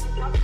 Come, all